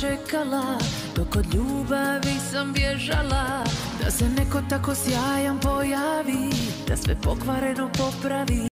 čekala Dok od ljubavi sam bježala. Da se neko tako sjajan pojavi Da sve pokvareno popravi.